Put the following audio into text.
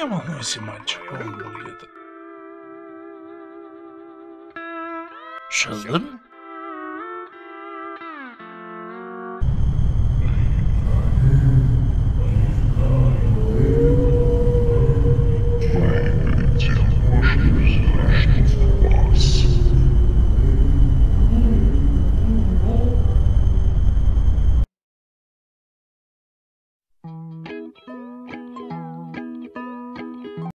Andiamo come si mangia